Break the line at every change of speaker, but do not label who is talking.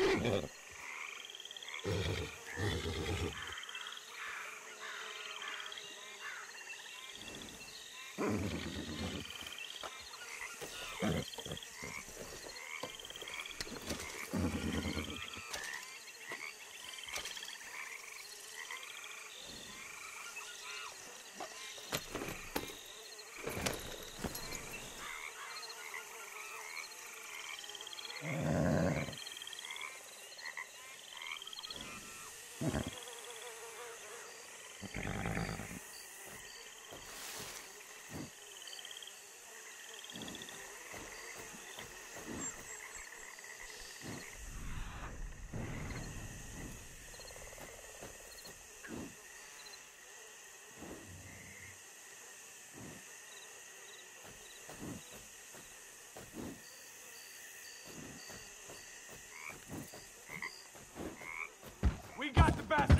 Mm-hmm. We got the bastard!